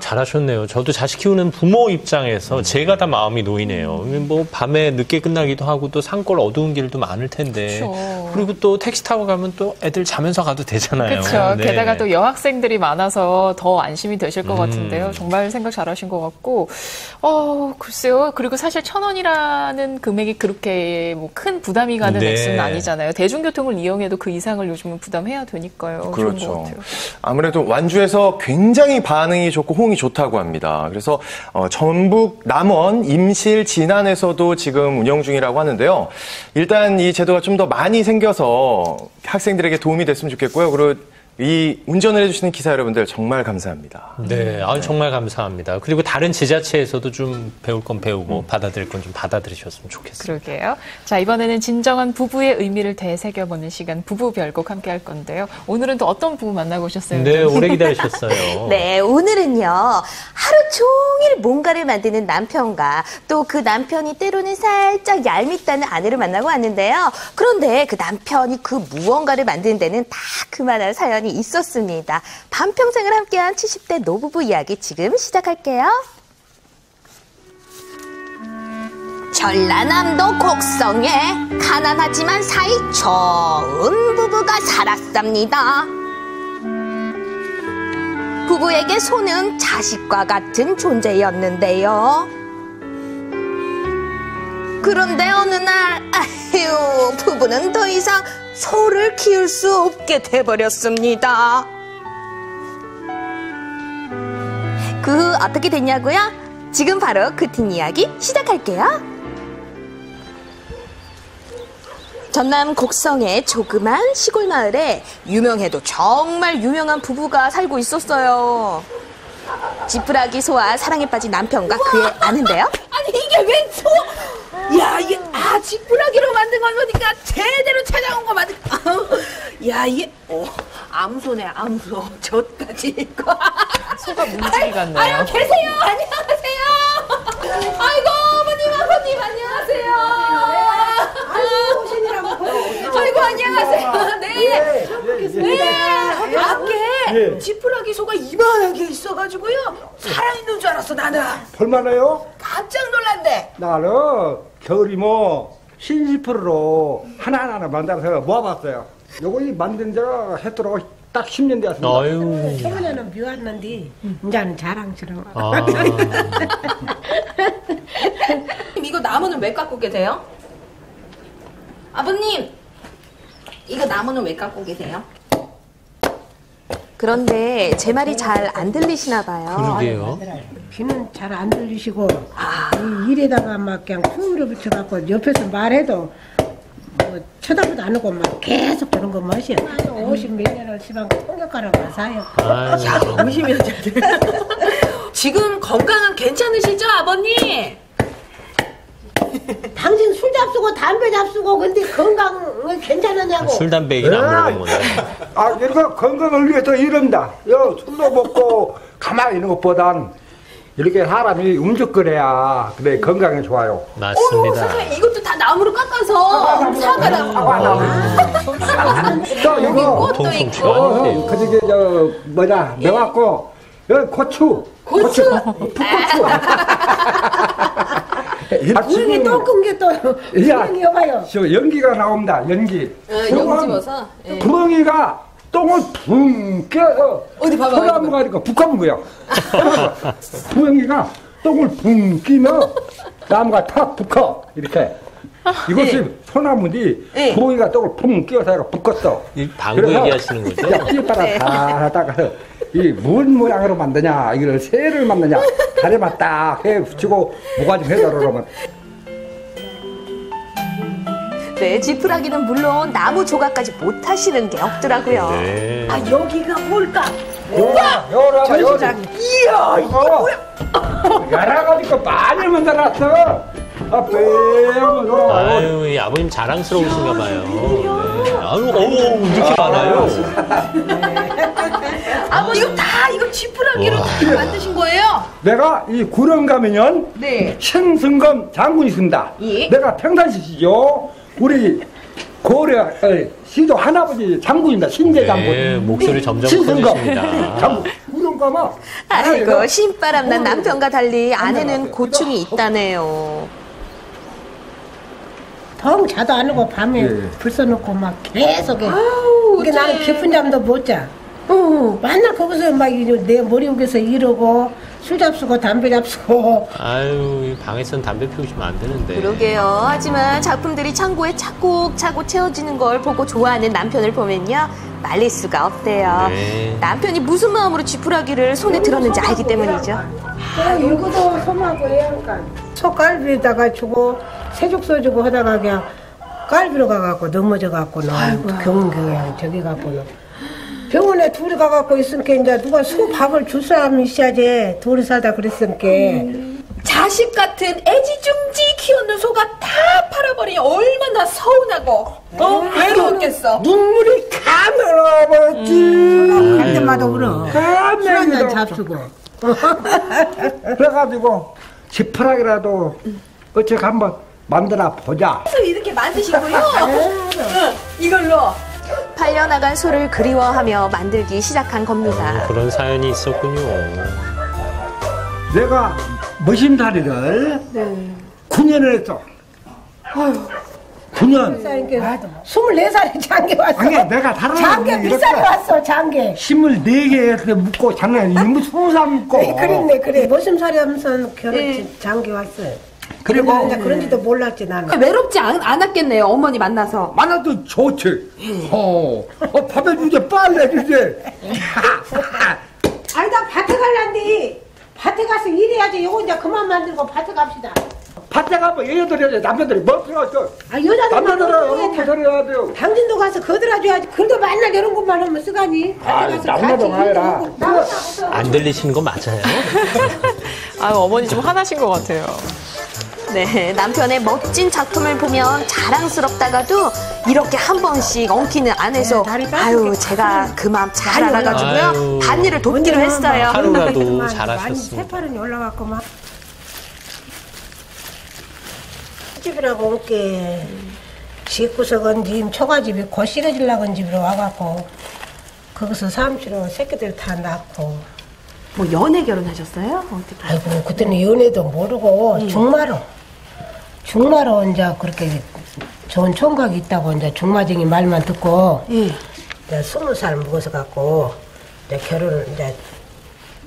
잘하셨네요. 저도 자식 키우는 부모 입장에서 제가 다 마음이 놓이네요. 뭐 밤에 늦게 끝나기도 하고 또 산골 어두운 길도 많을 텐데. 그쵸. 그리고 또 택시 타고 가면 또 애들 자면서 가도 되잖아요. 그렇죠. 네. 게다가 또 여학생들이 많아서 더 안심이 되실 것 음. 같은데요. 정말 생각 잘하신 것 같고, 어 글쎄요. 그리고 사실 천 원이라는 금액이 그렇게 뭐 큰 부담이 가는 네. 액수는 아니잖아요. 대중교통을 이용해도 그 이상을 요즘은 부담해야 되니까요. 그렇죠. 같아요. 아무래도 완주에서 굉장히 반응이 좋고 호응이 좋다고 합니다. 그래서 어, 전북 남원 임실 진안에서도 지금 운영 중이라고 하는데요. 일단 이 제도가 좀 더 많이 생겨서 학생들에게 도움이 됐으면 좋겠고요. 그리고 이 운전을 해주시는 기사 여러분들 정말 감사합니다. 네, 아 정말 감사합니다. 그리고 다른 지자체에서도 좀 배울 건 배우고 받아들일 건 좀 받아들이셨으면 좋겠어요. 그러게요. 자, 이번에는 진정한 부부의 의미를 되새겨보는 시간, 부부 별곡 함께 할 건데요. 오늘은 또 어떤 부부 만나고 오셨어요? 네, 오래 기다리셨어요. 네, 오늘은요, 하루 종일 뭔가를 만드는 남편과 또 그 남편이 때로는 살짝 얄밉다는 아내를 만나고 왔는데요. 그런데 그 남편이 그 무언가를 만드는 데는 다 그만한 사연 이 있었습니다. 반평생을 함께한 70대 노부부 이야기 지금 시작할게요. 전라남도 곡성에 가난하지만 사이 좋은 부부가 살았답니다. 부부에게 소는 자식과 같은 존재였는데요. 그런데 어느 날, 아휴, 부부는 더 이상 소를 키울 수 없게 돼버렸습니다. 그 후 어떻게 됐냐고요? 지금 바로 그 뒷 이야기 시작할게요. 전남 곡성의 조그만 시골 마을에 유명해도 정말 유명한 부부가 살고 있었어요. 지푸라기 소와 사랑에 빠진 남편과 그의 아는데요. 아니 이게 웬 소? 야 이게 아 지푸라기로 만든 걸 보니까 제대로 찾아온 거 맞을. 아우, 야 이게 어 암소네 암소 젖까지 있고. 소가 문지기 같네요. 아유 계세요 안녕하세요. 아이고 어머님 아버님 안녕하세요. 아이고 오신이라고. 아이고 안녕하세요. 네. 네. 밖에 지푸라기 소가 이만하게 있어가지고요 살아있는 줄 알았어 나는. 볼만해요? 깜짝 놀란데. 나는 겨울이 뭐 신지프로 하나하나 만들어서 모아봤어요. 요거 이 만든 지가 해도록 딱 10년 되었습니다. 아유. 처음에는 미웠는데 이제는 자랑스러워. 아, 이거 나무는 왜 깎고 계세요? 아버님, 이거 나무는 왜 깎고 계세요? 그런데 제 말이 잘 안 들리시나 봐요. 그러게요. 귀는 잘 안 들리시고 이 일에다가 막 그냥 쿵으로 붙여갖고 옆에서 말해도 뭐 쳐다보도 안 하고 막 계속 그런 거 멋이야. 50몇 년을 시방 통역하러 가서요. 아유. 의심이 지금 건강은 괜찮으시죠, 아버님? 당신 술 잡수고 담배 잡수고 근데 건강은 괜찮으냐고. 술, 담배 얘기는 안 물어본 거네. 아, 이거 건강을 위해서 이런다. 요 술도 먹고 가만히 있는 것보단 이렇게 사람이 움직거려야 그래 건강에 좋아요. 어머, 맞습니다. 세상에 이것도 다 나무로 깎아서 사과 나무. 또 이거 꽃도 통성 있고. 어, 아닌데요. 그 저기 저 뭐냐 매갖고 여기 고추 고추. 풋고추 구멍이 또큰 게또 구멍이 여봐요. 저 연기가 나옵니다 연기 어, 영 집어서. 예. 구멍이가 똥을 붕 껴서 어디 봐봐, 어디 소나무가 아니고 북한 거요 구멍이가 똥을 붕 끼면 나무가 탁 붙어 이렇게 이것이 소나무니 네. 구멍이가 똥을 붕 끼어서 얘가 붙었어 이 방구 그래서 얘기하시는 거죠? 야, 삐빠라 다 하다가 이뭔 모양으로 만드냐 이걸 새를 만드냐 다리만 딱해 붙이고 모가지 해달라 그러면 네, 지푸라기는 물론 나무 조각까지 못 하시는 게 없더라고요. 네. 아, 여기가 뭘까? 요라 요라 전시장이. 이야, 이거 여러 가지 거 많이 만들어놨어 아 빼면 요라 아유, 이 아버님 자랑스러우신가 봐요. 네. 아유, 어우, 이렇게 많아요. 아버 이거 다 이거 지푸라기로 다 만드신 거예요? 내가 이 구령 가면은 네. 신승검 장군이 있습니다. 예. 내가 평산시시죠. 우리 고려 어, 시조 할아버지 장군입니다. 신대 장군. 네, 목소리 점점 신승검 커지십니다. 장군. 구령 가마. 아이고 신바람 난 남편과 달리 아내는 고충이 있다네요. 덩 자도 안 오고 밤에 예. 불 써놓고 막 계속 해. 이게. 나는 깊은 잠도 못 자. 어. 맨날 거기서 막 내 머리 위에서 이러고 술 잡수고 담배 잡수고 아유, 이 방에서는 담배 피우시면 안 되는데. 그러게요. 하지만 작품들이 창고에 차곡차곡 채워지는 걸 보고 좋아하는 남편을 보면요. 말릴 수가 없대요. 네. 남편이 무슨 마음으로 지푸라기를 손에 들었는지 알기 때문이죠. 그냥 이거도 솜하고 해양간 소갈비에다가 주고 새죽소 주고 하다가 그냥 갈비로 가갖고 넘어져 갖고는 경교양 저기 갖고는 병원에 둘이 가갖고 있으니까 이제 누가 소 밥을 줄 사람이 있어야지 둘이 살다 그랬으니까 자식 같은 애지중지 키우는 소가 다 팔아버리니 얼마나 서운하고 어? 외로웠겠어. 눈물이 가늘어버렸지. 할 때마다 울어 술 한잔 잡수고 그래가지고 지푸라기라도 어째 한번 만들어 보자. 그래서 이렇게 만드시고요. 응, 이걸로. 팔려나간 소를 그리워하며 만들기 시작한 겁니다. 그런 사연이 있었군요. 내가 머신다리를 9년을 했어. 9년. 그러니까 24살에 장기 왔어 아니 내가 다른 장기 비싸게 왔어 장기 24개 이렇게 묶고 장난이 너무 스무 살 묶고. 네, 그랬네 그래 머슴살이 하면서 결혼 장기 왔어 그리고 이제 그런지도 몰랐지 나는 외롭지 않, 않았겠네요. 어머니 만나서. 만나도 좋지. 어, 어 밥에 주제 빨래 주제. 아니다 밭에 갈란디 밭에 가서 일해야지 요거 이제 그만 만들고 밭에 갑시다 밭에 가면 얘들이 남자들이 멈춰가지고 아 여자들만 남자들은 다- 소리해야 돼요. 당신도 가서 거들어줘야지 그래도 맨날 이런 것만 하면 쓰가니 밭에 아, 가서 남자도 같이 일도 아니라. 하고 나가서 안 들리시는 거 맞아요? 아 어머니 좀 화나신 것 같아요. 네, 남편의 멋진 작품을 보면 자랑스럽다가도 이렇게 한 번씩 엉키는 안에서 네, 아유 제가 그 마음 잘 알아가지고요. 반일을 돕기로 했어요. 막 하루라도 그만 많이 잘하셨습니다. 새파른이 올라갔고 막 집이라고 올게 집구석은 지금 초가집이 곧 실어질라고 집으로 와갖고 거기서 사무실로 새끼들 다 낳고 뭐 연애 결혼하셨어요? 어떻게? 아이고 그때는 연애도 모르고 중마로 중마로 이제 그렇게 좋은 총각이 있다고 이제 중마쟁이 말만 듣고 예. 이제 스무 살 먹어서 갖고 이제 결혼을 이제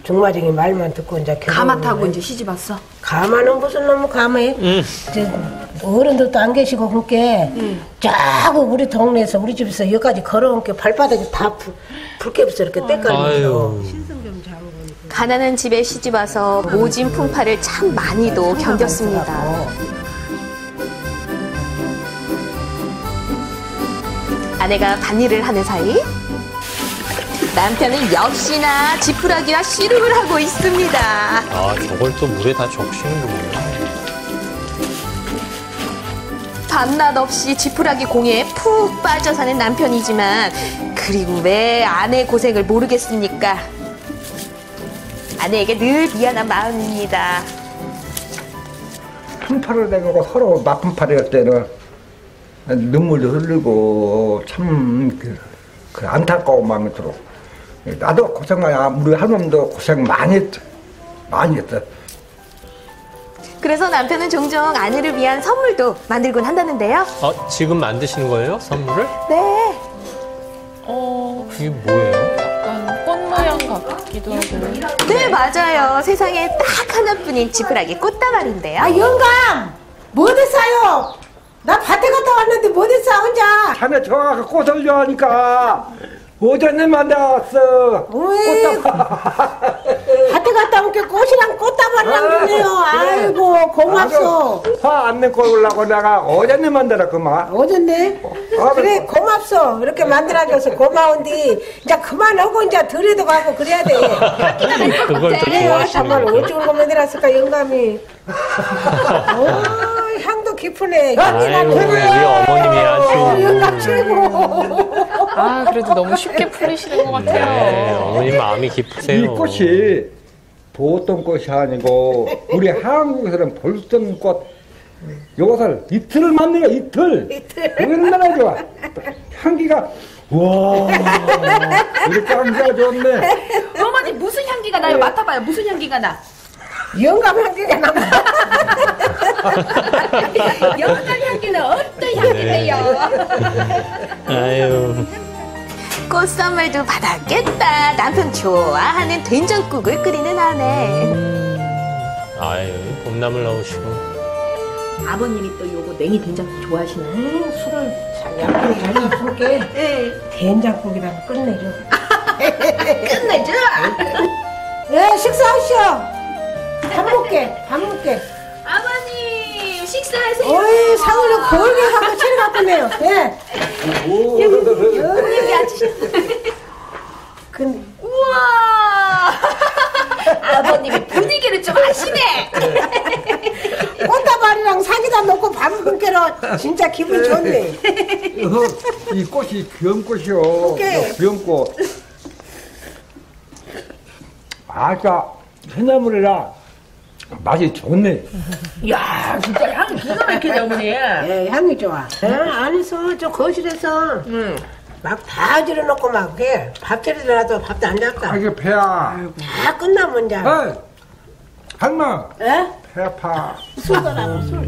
중마쟁이 말만 듣고 이제 결혼 가마 타고 이제 시집 왔어. 가마는 무슨 놈의 가마에 이제 어른들도 안 계시고 그렇게 쫙 우리 동네에서 우리 집에서 여기까지 걸어온 게 발바닥이 다 불, 불깨부서 이렇게 때깔이 아유. 가난한 집에 시집 와서 모진 풍파를 참 많이도 견뎠습니다. 아내가 밭일을 하는 사이 남편은 역시나 지푸라기와 씨름을 하고 있습니다. 아, 저걸 또 물에 다 적시는군요. 밤낮 없이 지푸라기 공에 푹 빠져 사는 남편이지만 그리고 왜 아내 고생을 모르겠습니까? 아내에게 늘 미안한 마음입니다. 품팔을 내고 서로 맞품팔이 할 때는 눈물도 흘리고 참 그, 그 안타까운 마음이 들어. 나도 고생 많이, 우리 할머니도 고생 많이 했어. 많이 했어. 그래서 남편은 종종 아내를 위한 선물도 만들곤 한다는데요. 어, 지금 만드시는 거예요? 선물을? 네. 어 이게 뭐예요? 약간 꽃 모양 같기도 하고. 네, 맞아요. 세상에 딱 하나뿐인 지푸라기 꽃다발인데요. 아 영감 뭐 됐어요? 나 밭에 갔다 왔는데 뭐 됐어 혼자? 자네 좋아서 꽃을 좋아하니까 오전에 만나왔어. 왜 밭에 갔다 온 게 꽃이랑 꽃다발이랑 주네요. 아이고 고맙소. 화안 내고 오려고 내가 오전에 만들어 그만. 어쩐데? 아, 그래 뭐. 고맙소. 이렇게 만들어줘서 고마운데 이제 그만하고 이제 들에도 가고 그래야 돼. 그걸 또 그래요 정말 좋아하시는 어쩌고 만들었을까 영감이. 오 향도 깊으네 향이 아유, 우리 나네 어머님이 아주. 영감 최고 아 그래도 너무 쉽게 풀리시는 것 네, 같아요. 어머님 마음이 깊으세요. 이 꽃이 보통 꽃이 아니고 우리 한국에서는 볼던 꽃 요것을 이틀을 만들어 이틀. 이틀. 얼마나 좋아. 향기가 와 이렇게 향기가 좋네. 어머니 무슨 향기가 나요? 맡아봐요. 무슨 향기가 나? 영감 향기가 나. 영감 향기는 어떤 향기세요? 아유. 꽃 선물도 받았겠다. 남편 좋아하는 된장국을 끓이는 아내. 아유, 봄나물 넣으시고. 아버님이 또 요거 냉이 된장국 좋아하시나요? 음, 술을 잘 약하게 잘 줄게. 된장국이랑 끝내줘. 끝내줘. 예, 식사하시오. 밥 먹게, 밥 먹게. 아버님 식사하세요. 어이, 상으로 갖고 치러 갖고 내요. 예. 여기 앉으시. 근데 우와. 아버님이 분위기를 좀 아시네. 꽃다발이랑 사기다 놓고 밥 먹게로 진짜 기분 좋네. 어, 이 꽃이 귀여운 꽃이요. 오케이. 귀여운 꽃. 아까 해나물이라 맛이 좋네. 야 진짜 향이 기가 막히네 어머니. 예, 향이 좋아. 예, 안에서 저 거실에서 막다 들여놓고 막 해. 밥 차리더라도 밥도 안 잡다. 아, 이게 배야. 다 끝나면 이제 에이, 할마, 예? 배 아파. 술더라고 술.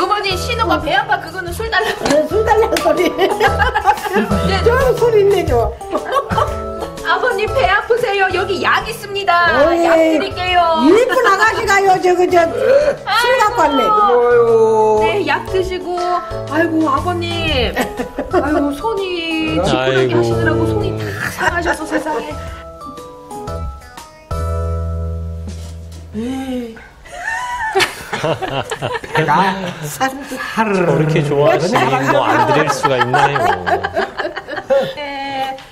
어머니 신호가 배 아파 그거는 술 달라고. 예, 술 달라는 소리. 저술 있네 저. 아버님 배 아 프세요. 여기 약 있습니다. 어이, 약 드릴게요. 이쁜 아가씨가요 저거 저술 갖고 왔네. 고마워요. 네, 약 드시고. 아이고 아버님. 아유 손이 지푸라기 아이고. 하시느라고 손이 다 상하셔서 세상에. 배가 하르르. 저렇게 좋아하시니 뭐안 드릴 수가 있나요?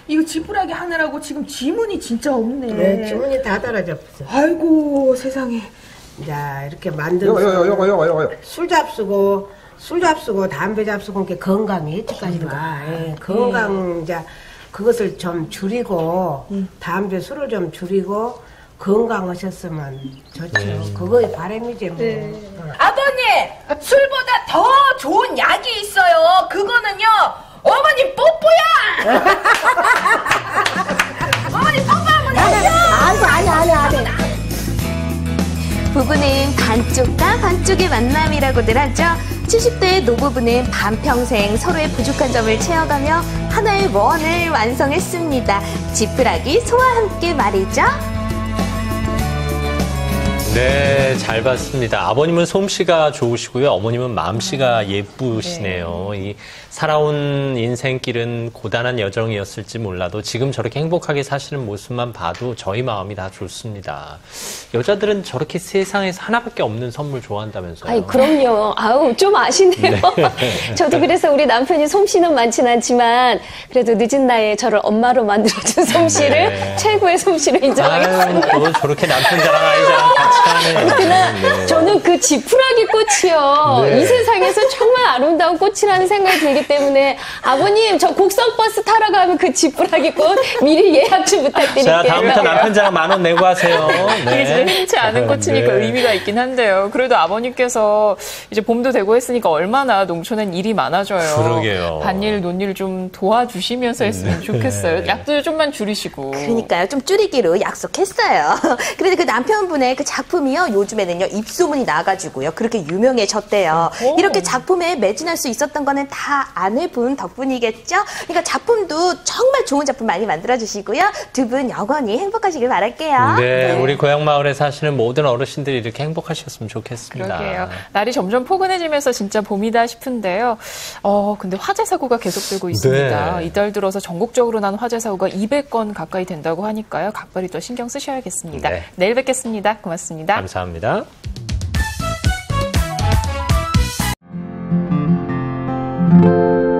네, 이거 지푸라기 하느라고 지금 지문이 진짜 없네. 네, 주문이 다 떨어졌어. 아이고 세상에. 자 이렇게 만든 요거, 요거, 요거, 요거, 요거. 술 잡수고 술 잡수고 담배 잡수고 게 건강이 해치까지가 예, 건강 이제 그것을 좀 줄이고 담배 술을 좀 줄이고 건강하셨으면 좋죠. 그거의 바람이지 뭐. 어. 아버님 술보다 더 좋은 약이 있어요. 그거는요. 어머니 뽀뽀야. 어머니 뽀뽀하면 아니 아니 아니 아니. 부부는 반쪽과 반쪽의 만남이라고들 하죠. 70대의 노부부는 반평생 서로의 부족한 점을 채워가며 하나의 원을 완성했습니다. 지푸라기 소와 함께 말이죠. 네, 잘 봤습니다. 아버님은 솜씨가 좋으시고요. 어머님은 마음씨가 예쁘시네요. 이 살아온 인생길은 고단한 여정이었을지 몰라도 지금 저렇게 행복하게 사시는 모습만 봐도 저희 마음이 다 좋습니다. 여자들은 저렇게 세상에서 하나밖에 없는 선물 좋아한다면서요. 아이, 그럼요. 아우, 좀 아시네요. 저도 그래서 우리 남편이 솜씨는 많진 않지만, 그래도 늦은 나이에 저를 엄마로 만들어준 솜씨를 네. 최고의 솜씨로 인정하겠습니다. 아유, 또 저렇게 남편 자랑 아이 자랑 같이. 그러나 네. 저는 그 지푸라기 꽃이요. 네. 이 세상에서 정말 아름다운 꽃이라는 생각이 들기 때문에 아버님 저 곡성버스 타러 가면 그 지푸라기 꽃 미리 예약 좀 부탁드릴게요. 자, 다음부터 남편 자랑 만원 내고 하세요. 이게 진짜 흔치 않은 꽃이니까 네. 의미가 있긴 한데요. 그래도 아버님께서 이제 봄도 되고 했으니까 얼마나 농촌엔 일이 많아져요. 그러게요. 반일, 논일 좀 도와주시면서 했으면 좋겠어요. 약도 좀만 줄이시고. 그러니까요. 좀 줄이기로 약속했어요. 그런데 그 남편분의 그 작품이요. 요즘에는요. 입소문이 나가지고요. 그렇게 유명해졌대요. 이렇게 작품에 매진할 수 있었던 거는 다 아내분 덕분이겠죠? 그러니까 작품도 정말 좋은 작품 많이 만들어주시고요. 두 분 영원히 행복하시길 바랄게요. 네, 우리 고향 마을에 사시는 모든 어르신들이 이렇게 행복하셨으면 좋겠습니다. 그러게요. 날이 점점 포근해지면서 진짜 봄이다 싶은데요. 어, 근데 화재 사고가 계속되고 있습니다. 네. 이달 들어서 전국적으로 난 화재 사고가 200건 가까이 된다고 하니까요. 각별히 또 신경 쓰셔야겠습니다. 네. 내일 뵙겠습니다. 고맙습 고맙습니다. 감사합니다. 감사합니다.